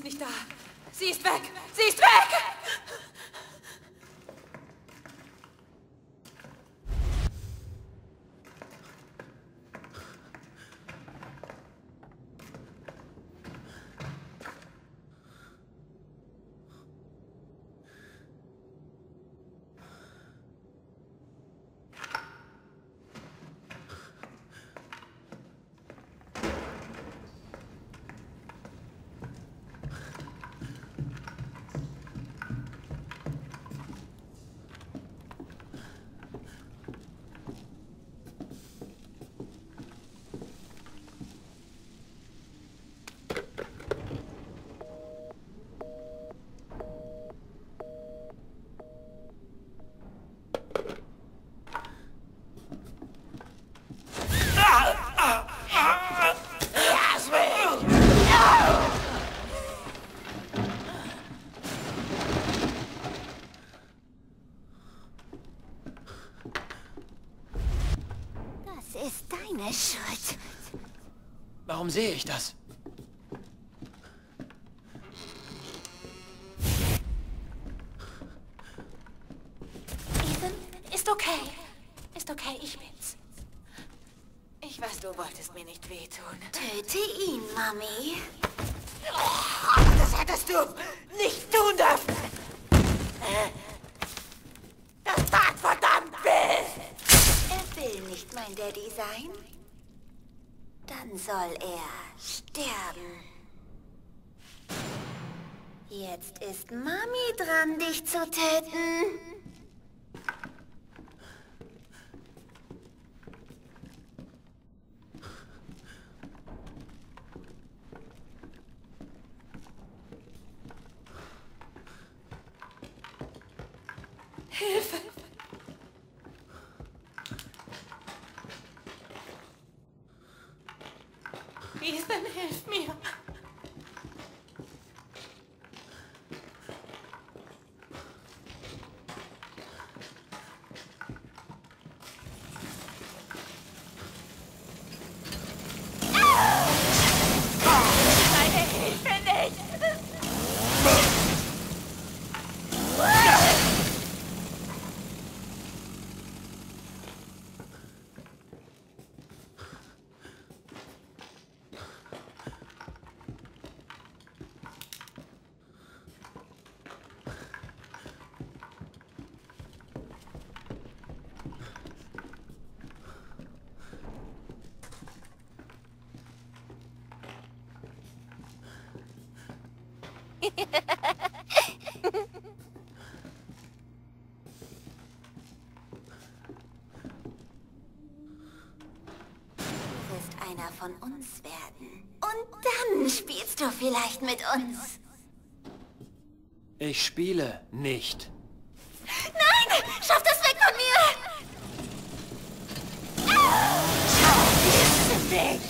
Sie ist nicht da. Sie ist weg. Sie ist weg! Das ist deine Schuld. Warum sehe ich das? Jetzt ist Mami dran, dich zu töten. Hilfe! Ethan, hilf mir! Meine Hilfe nicht! Du wirst einer von uns werden. Und dann spielst du vielleicht mit uns. Ich spiele nicht. Nein! Schaff das weg von mir! Weg!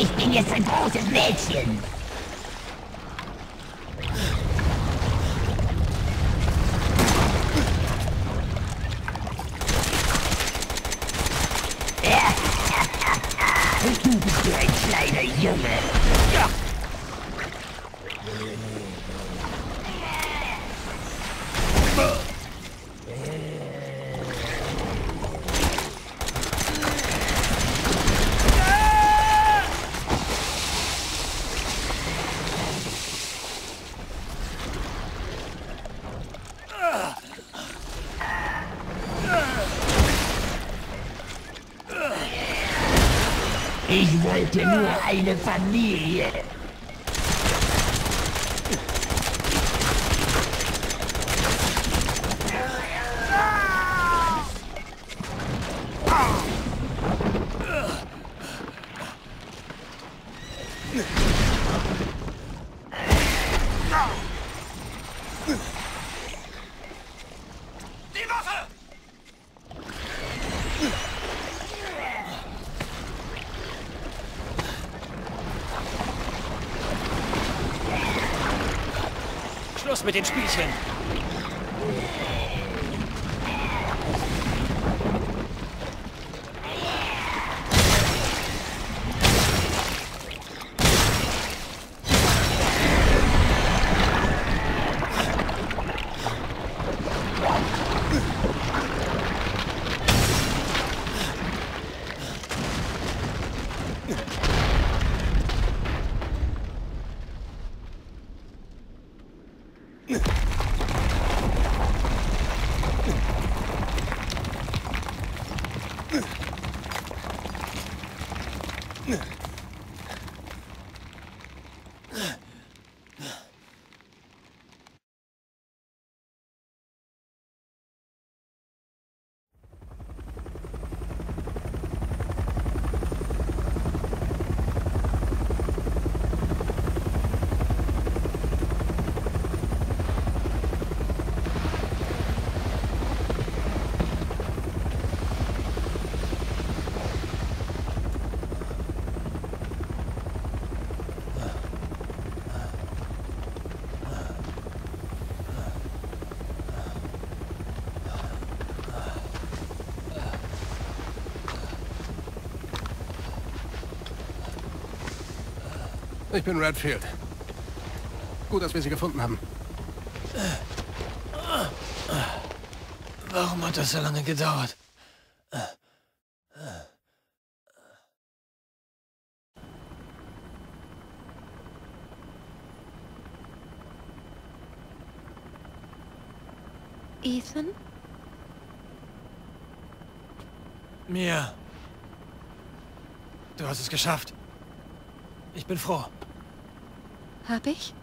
Ich bin jetzt ein großes Mädchen. Ich wollte nur eine Familie. Mit den Spielchen. Ich bin Redfield. Gut, dass wir sie gefunden haben. Warum hat das so lange gedauert? Ethan? Mia. Du hast es geschafft. Ich bin froh. Hab ich?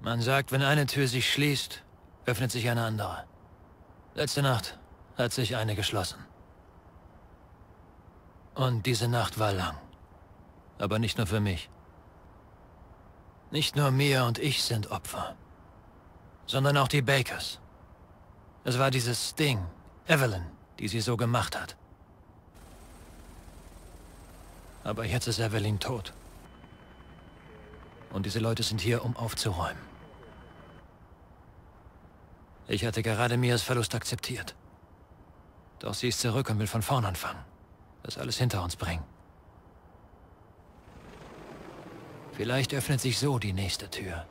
Man sagt, wenn eine Tür sich schließt, öffnet sich eine andere. Letzte Nacht hat sich eine geschlossen. Und diese Nacht war lang. Aber nicht nur für mich. Nicht nur Mia und ich sind Opfer, sondern auch die Bakers. Es war dieses Ding, Evelyn, die sie so gemacht hat. Aber jetzt ist Evelyn tot. Und diese Leute sind hier, um aufzuräumen. Ich hatte gerade Mias Verlust akzeptiert. Doch sie ist zurück und will von vorn anfangen. Das alles hinter uns bringen. Vielleicht öffnet sich so die nächste Tür.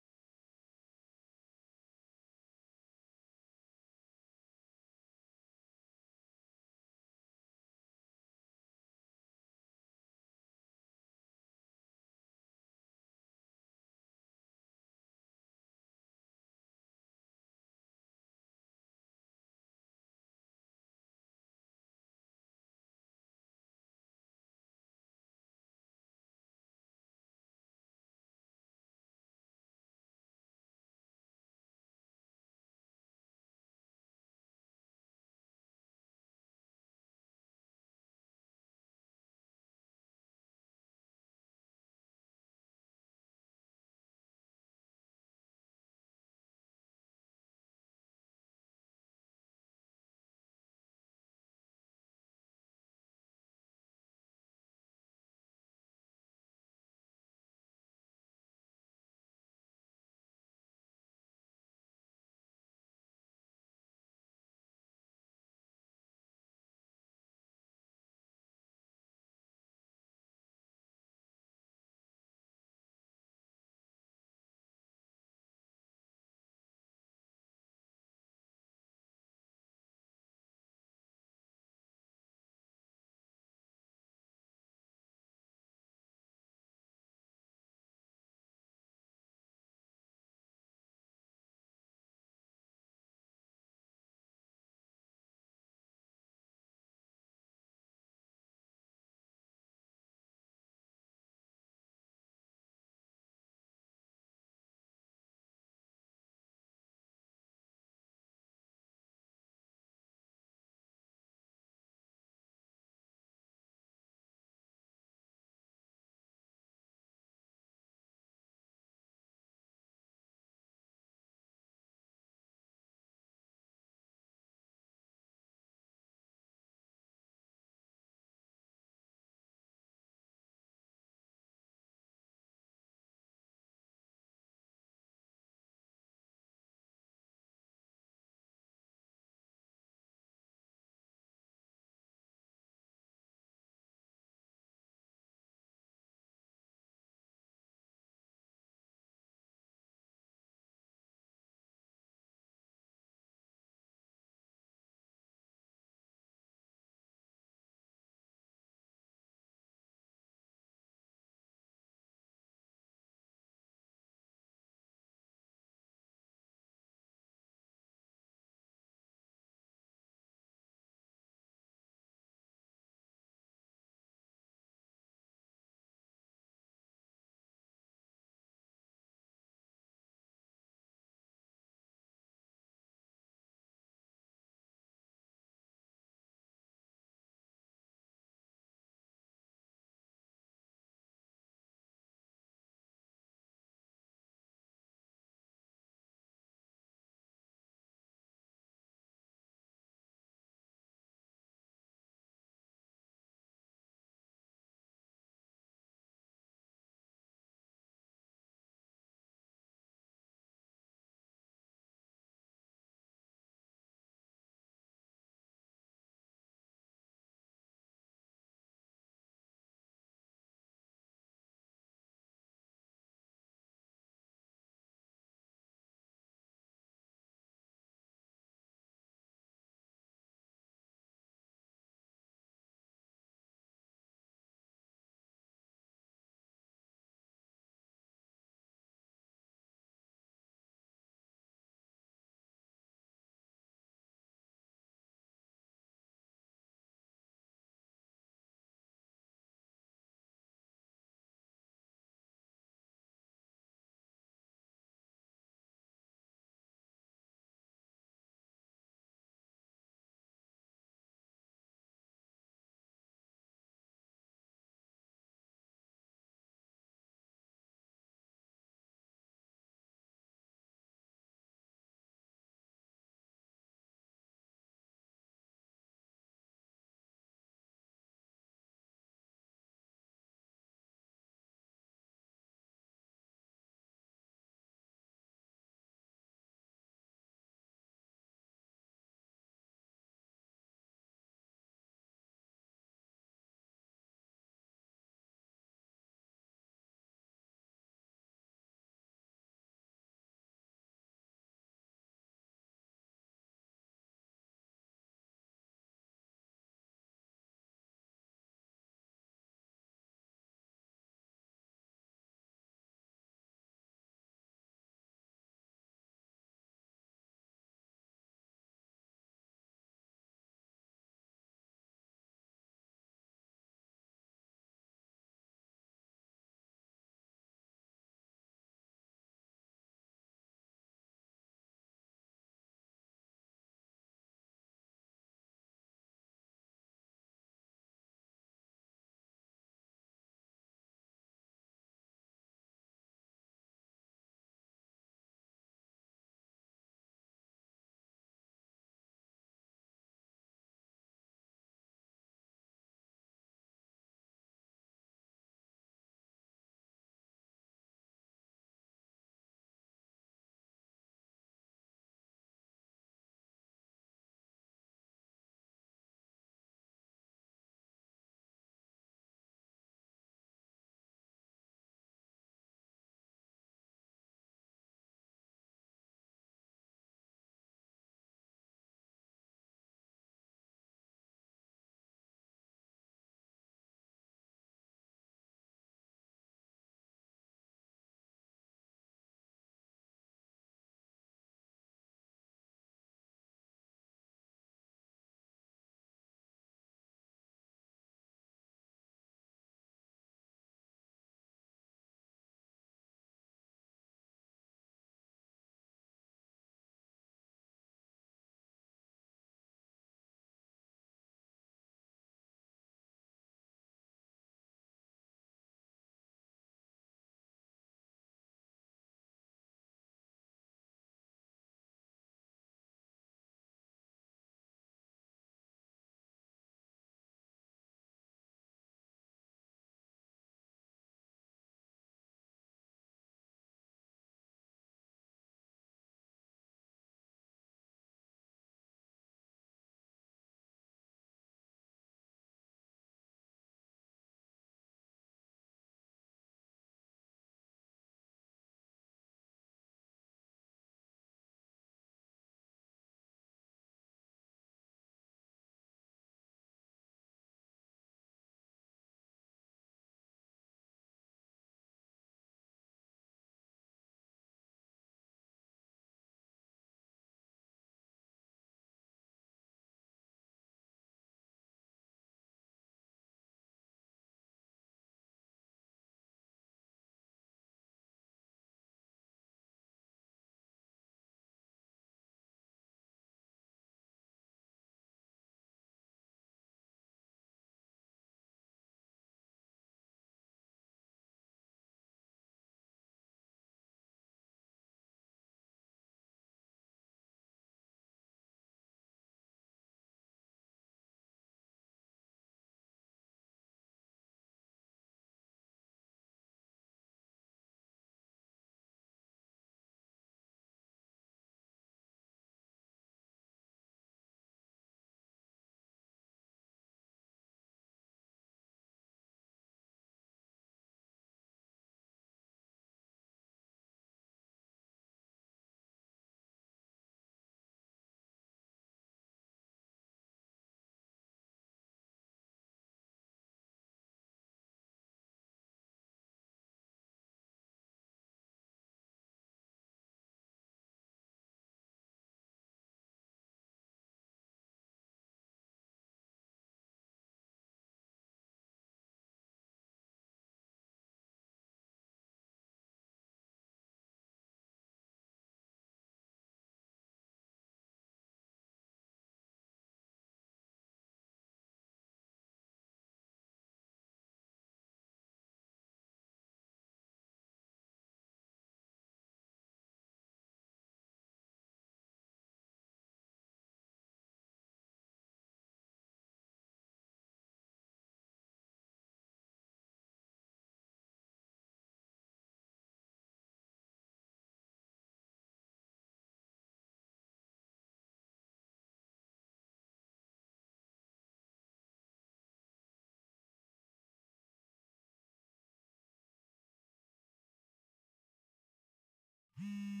Hmm.